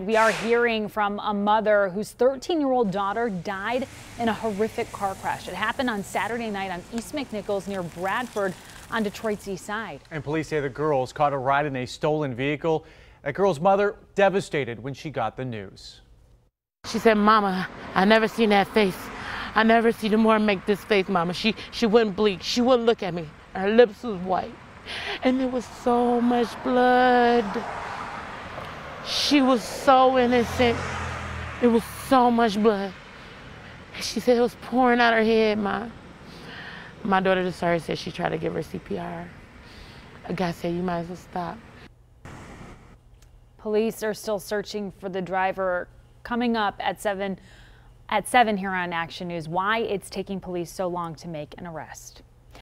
We are hearing from a mother whose 13 year old daughter died in a horrific car crash. It happened on Saturday night on East McNichols near Bradford on Detroit's east side. And police say the girls caught a ride in a stolen vehicle. That girl's mother devastated when she got the news. She said, Mama, I never seen that face. I never seen a more make this face, Mama. She, she wouldn't blink. She wouldn't look at me. Her lips was white. And there was so much blood. She was so innocent. It was so much blood. She said it was pouring out her head, Ma. My daughter started said she tried to give her CPR. A guy said, you might as well stop. Police are still searching for the driver coming up at 7 at 7 here on Action News why it's taking police so long to make an arrest.